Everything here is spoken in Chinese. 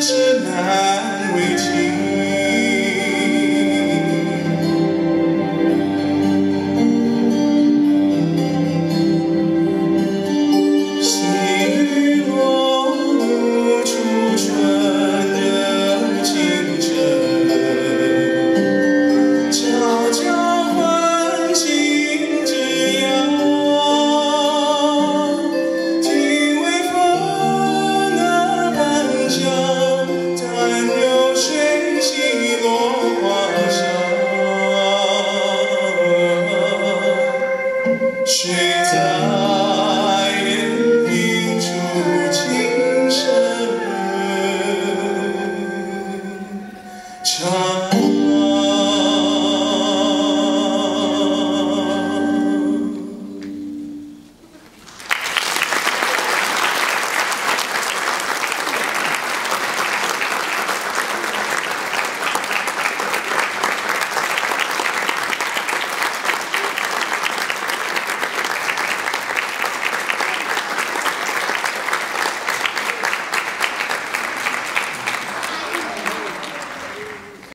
是难为情。